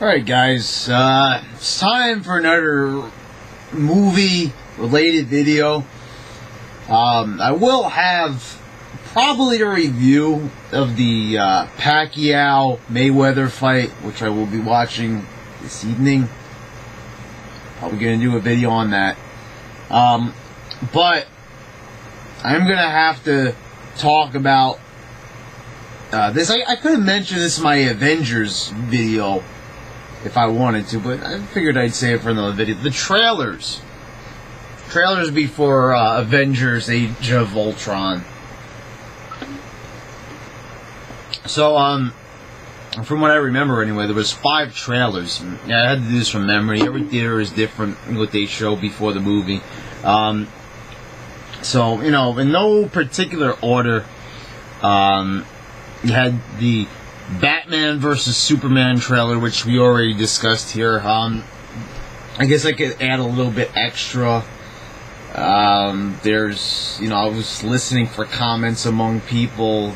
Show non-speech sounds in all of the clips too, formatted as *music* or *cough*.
Alright, guys, uh, it's time for another movie related video. Um, I will have probably a review of the uh, Pacquiao Mayweather fight, which I will be watching this evening. Probably going to do a video on that. Um, but I'm going to have to talk about uh, this. I, I could have mentioned this in my Avengers video if I wanted to, but I figured I'd say it for another video. The trailers. Trailers before uh, Avengers Age of Ultron. So, um, from what I remember anyway, there was five trailers. I had to do this from memory. Every theater is different what they show before the movie. Um, so, you know, in no particular order, um, you had the Batman versus Superman trailer, which we already discussed here. Um, I guess I could add a little bit extra. Um, there's, you know, I was listening for comments among people,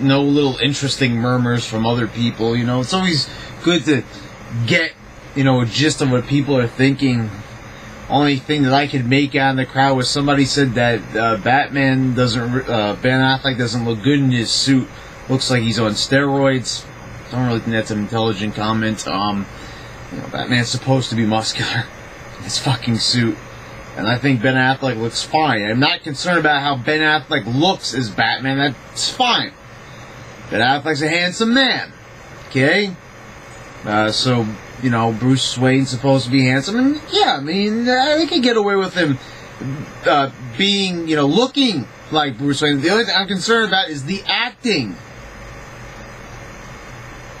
no little interesting murmurs from other people. You know, it's always good to get, you know, a gist of what people are thinking. Only thing that I could make out in the crowd was somebody said that uh, Batman doesn't, uh, Ben Affleck doesn't look good in his suit looks like he's on steroids. Don't really think that's an intelligent comment. Um, you know, Batman's supposed to be muscular *laughs* in his fucking suit. And I think Ben Affleck looks fine. I'm not concerned about how Ben Affleck looks as Batman. That's fine. Ben Affleck's a handsome man. Okay? Uh, so, you know, Bruce Wayne's supposed to be handsome. And yeah, I mean, uh, they could get away with him uh, being, you know, looking like Bruce Wayne. The only thing I'm concerned about is the acting.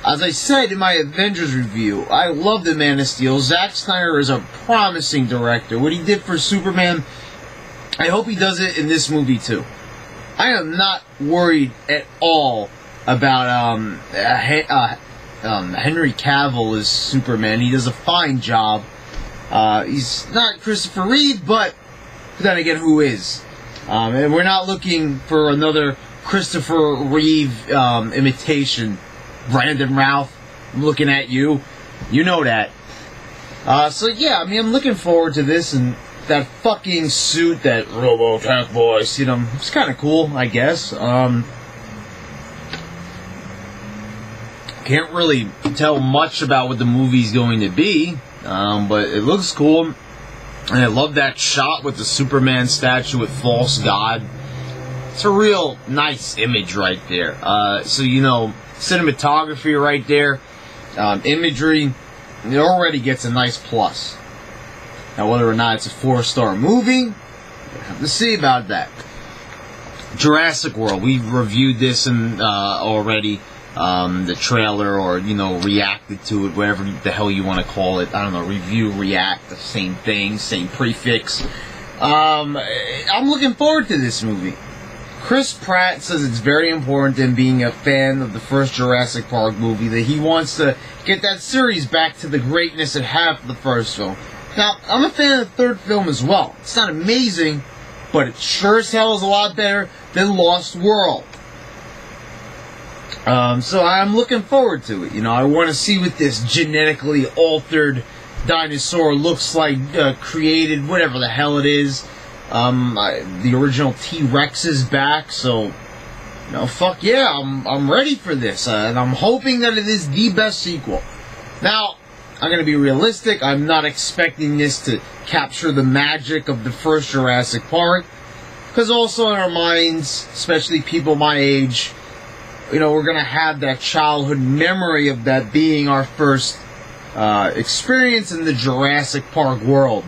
As I said in my Avengers review, I love the Man of Steel. Zack Snyder is a promising director. What he did for Superman, I hope he does it in this movie too. I am not worried at all about um, uh, um, Henry Cavill as Superman. He does a fine job. Uh, he's not Christopher Reeve, but then again, who is? Um, and we're not looking for another Christopher Reeve um, imitation Brandon Routh, I'm looking at you. You know that. Uh, so yeah, I mean, I'm looking forward to this and that fucking suit, that Robo Robotech voice. You know, it's kind of cool, I guess. Um, can't really tell much about what the movie's going to be, um, but it looks cool. And I love that shot with the Superman statue with False God. It's a real nice image right there. Uh, so you know, cinematography right there, um, imagery, it already gets a nice plus. Now, whether or not it's a four star movie, we'll have to see about that. Jurassic World, we reviewed this in, uh, already. Um, the trailer, or you know, reacted to it, whatever the hell you want to call it. I don't know, review, react, the same thing, same prefix. Um, I'm looking forward to this movie. Chris Pratt says it's very important in being a fan of the first Jurassic Park movie that he wants to get that series back to the greatness it had for the first film. Now, I'm a fan of the third film as well. It's not amazing, but it sure as hell is a lot better than Lost World. Um, so I'm looking forward to it. You know, I want to see what this genetically altered dinosaur looks like, uh, created, whatever the hell it is. Um, I, the original T Rex is back, so you know, fuck yeah, I'm I'm ready for this, uh, and I'm hoping that it is the best sequel. Now, I'm gonna be realistic. I'm not expecting this to capture the magic of the first Jurassic Park, because also in our minds, especially people my age, you know, we're gonna have that childhood memory of that being our first uh, experience in the Jurassic Park world.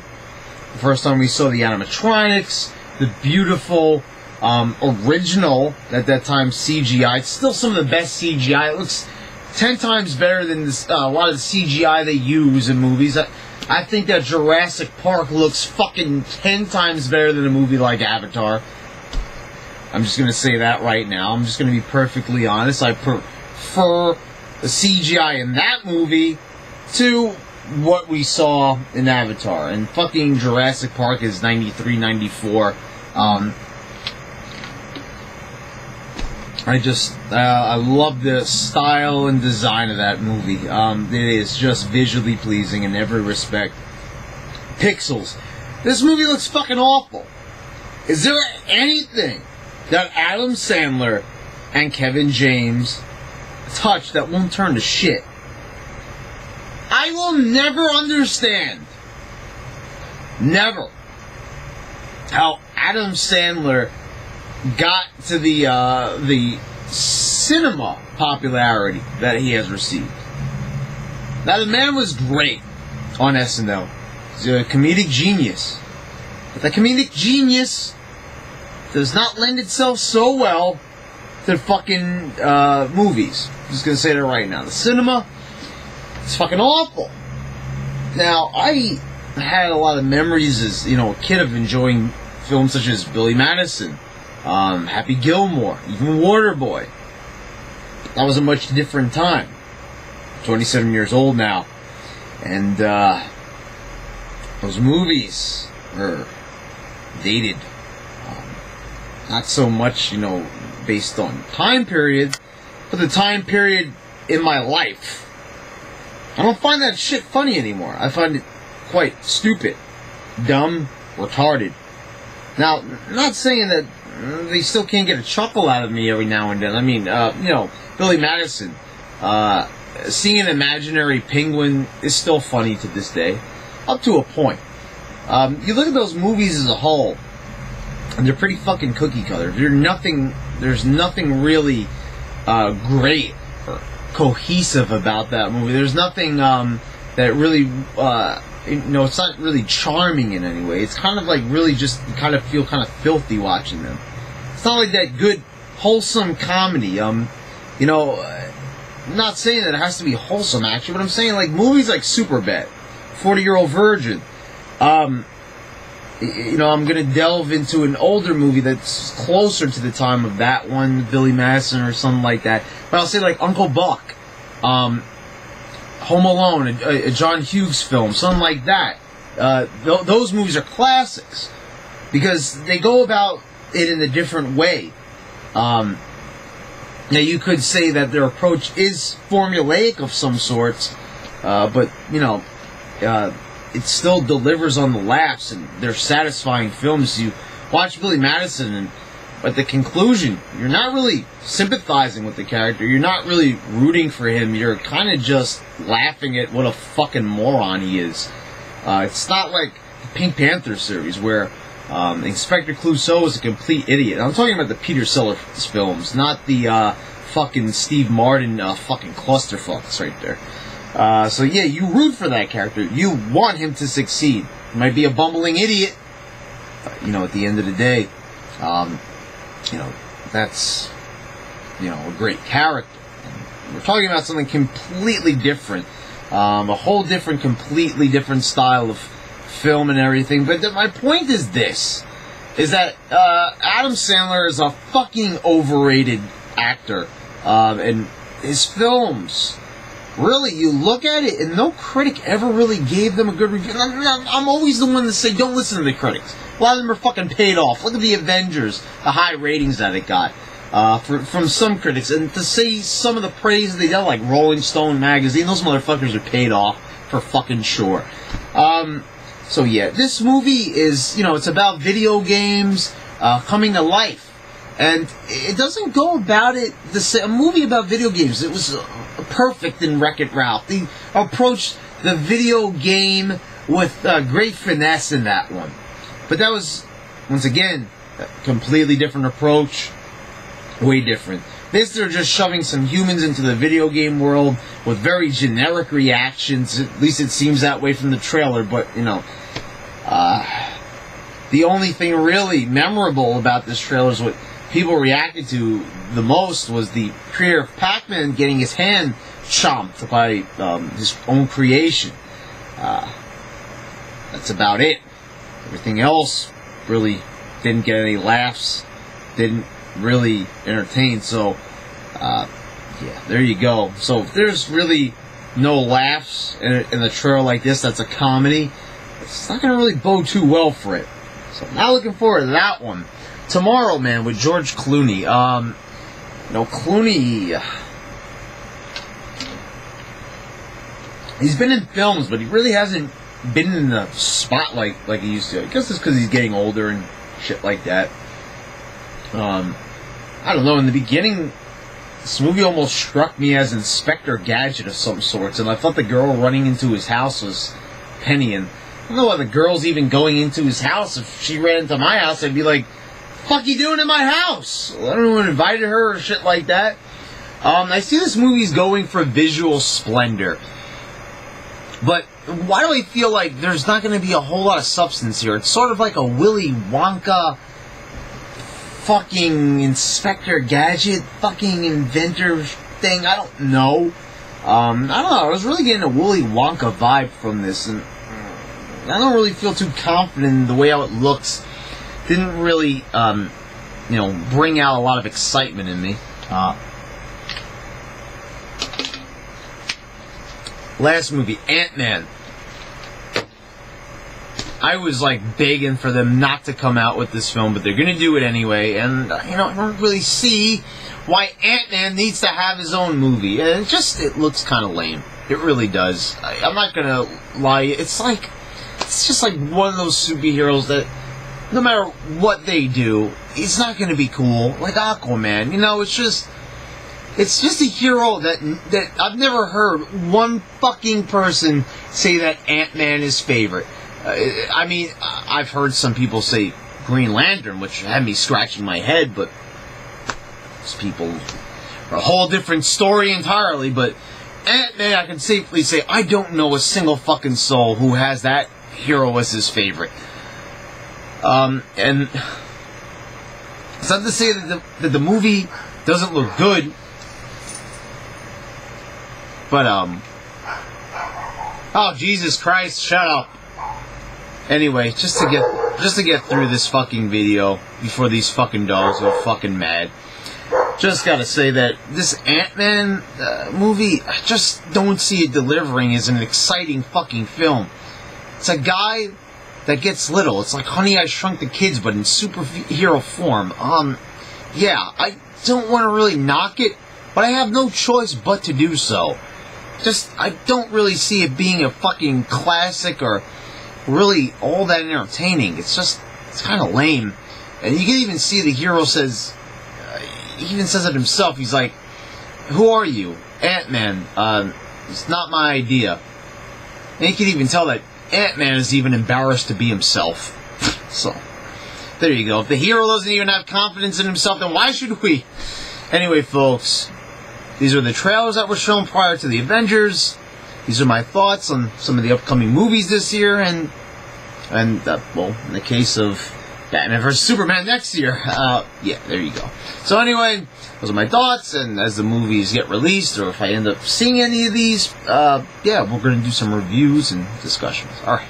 The first time we saw the animatronics, the beautiful um, original at that time CGI. It's still some of the best CGI. It looks ten times better than this, uh, a lot of the CGI they use in movies. I, I think that Jurassic Park looks fucking ten times better than a movie like Avatar. I'm just gonna say that right now. I'm just gonna be perfectly honest. I prefer the CGI in that movie to what we saw in Avatar. And fucking Jurassic Park is 93, 94. Um, I just uh, I love the style and design of that movie. Um, it is just visually pleasing in every respect. Pixels. This movie looks fucking awful. Is there anything that Adam Sandler and Kevin James touch that won't turn to shit? I will never understand. Never. How Adam Sandler got to the uh, the cinema popularity that he has received. Now the man was great on SNL. He's a comedic genius. But the comedic genius does not lend itself so well to fucking uh, movies. I'm just gonna say that right now. The cinema, it's fucking awful. Now I had a lot of memories as you know a kid of enjoying films such as Billy Madison, um, Happy Gilmore, even Waterboy. That was a much different time. 27 years old now, and uh, those movies were dated. Um, not so much, you know, based on time period, but the time period in my life. I don't find that shit funny anymore. I find it quite stupid, dumb, retarded. Now, not saying that they still can't get a chuckle out of me every now and then. I mean, uh, you know, Billy Madison, uh, seeing an imaginary penguin is still funny to this day, up to a point. Um, you look at those movies as a whole, and they're pretty fucking cookie cutter. There's nothing. There's nothing really uh, great or cohesive about that movie. There's nothing um, that really. Uh, you know, it's not really charming in any way. It's kind of like really just kind of feel kind of filthy watching them. It's not like that good wholesome comedy. Um, you know, I'm not saying that it has to be wholesome actually, but I'm saying like movies like Superbad, Forty Year Old Virgin. Um, you know, I'm gonna delve into an older movie that's closer to the time of that one, Billy Madison or something like that. But I'll say like Uncle Buck. Um, Home Alone, a, a, John Hughes film, something like that. Uh, th- those movies are classics because they go about it in a different way. Um, now you could say that their approach is formulaic of some sorts, uh, but you know, uh, it still delivers on the laughs and they're satisfying films. You watch Billy Madison and the conclusion, you're not really sympathizing with the character. You're not really rooting for him. You're kind of just laughing at what a fucking moron he is. Uh, it's not like the Pink Panther series where um, Inspector Clouseau is a complete idiot. I'm talking about the Peter Sellers films, not the uh, fucking Steve Martin uh, fucking clusterfucks right there. Uh, so yeah, you root for that character. You want him to succeed. He might be a bumbling idiot, but, you know, at the end of the day, um, you know, that's, you know, a great character. And we're talking about something completely different. Um, a whole different, completely different style of film and everything. But th- my point is this, is that uh, Adam Sandler is a fucking overrated actor. Um, and his films, really, you look at it, and no critic ever really gave them a good review. I'm, I'm always the one to say, don't listen to the critics. A lot of them are fucking paid off. Look at the Avengers, the high ratings that it got uh, for, from some critics, and to see some of the praise they got, like Rolling Stone magazine, those motherfuckers are paid off for fucking sure. Um, so yeah, this movie is, you know, it's about video games uh, coming to life. And it doesn't go about it the same. A movie about video games. It was uh, perfect in Wreck It Ralph. They approached the video game with uh, great finesse in that one. But that was, once again, a completely different approach. Way different. This, they're just shoving some humans into the video game world with very generic reactions. At least it seems that way from the trailer, but, you know. Uh, the only thing really memorable about this trailer is what people reacted to the most was the creator of Pac-Man getting his hand chomped by um, his own creation. Uh, that's about it. Everything else really didn't get any laughs, didn't really entertain. So, uh, yeah, there you go. So there's really no laughs in, a, in a trailer like this, that's a comedy. It's not going to really bode too well for it. So not looking forward to that one Tomorrowland, with George Clooney. Um, No Clooney. He's been in films, but he really hasn't been in the spotlight like he used to. I guess it's because he's getting older and shit like that. Um, I don't know. In the beginning, this movie almost struck me as Inspector Gadget of some sorts, and I thought the girl running into his house was Penny. And I don't know why the girl's even going into his house. If she ran into my house, I'd be like, "Fuck you doing in my house?" I don't know who invited her or shit like that. Um, I see this movie's going for visual splendor. But why do I feel like there's not going to be a whole lot of substance here? It's sort of like a Willy Wonka fucking Inspector Gadget fucking inventor thing. I don't know. Um, I don't know. I was really getting a Willy Wonka vibe from this, and I don't really feel too confident in the way how it looks. Didn't really, um, you know, bring out a lot of excitement in me. Uh, last movie, Ant Man. I was like begging for them not to come out with this film, but they're going to do it anyway. And uh, you know, I don't really see why Ant Man needs to have his own movie. And it just it looks kind of lame. It really does. I, I'm not gonna lie. It's like it's just like one of those superheroes that no matter what they do, it's not going to be cool. Like Aquaman, you know, it's just it's just a hero that that I've never heard one fucking person say that Ant Man is favorite. Uh, I mean, I've heard some people say Green Lantern, which had me scratching my head, but those people are a whole different story entirely. But Ant Man, I can safely say I don't know a single fucking soul who has that hero as his favorite. Um, and it's not to say that the, that the movie doesn't look good but um Oh Jesus Christ, shut up. Anyway, just to get just to get through this fucking video before these fucking dogs go fucking mad. Just gotta say that this Ant-Man uh, movie, I just don't see it delivering as an exciting fucking film. It's a guy that gets little. It's like Honey, I Shrunk the Kids, but in superhero form. Um, yeah, I don't want to really knock it, but I have no choice but to do so just I don't really see it being a fucking classic or really all that entertaining. It's just it's kind of lame, and you can even see the hero says uh, he even says it himself. He's like, "Who are you, Ant Man? Uh, it's not my idea." And you can even tell that Ant Man is even embarrassed to be himself. so there you go. If the hero doesn't even have confidence in himself, then why should we? Anyway, folks, these are the trailers that were shown prior to the Avengers. These are my thoughts on some of the upcoming movies this year, and and uh, well, in the case of Batman vs Superman next year, uh, yeah, there you go. So anyway, those are my thoughts, and as the movies get released, or if I end up seeing any of these, uh, yeah, we're going to do some reviews and discussions. All right.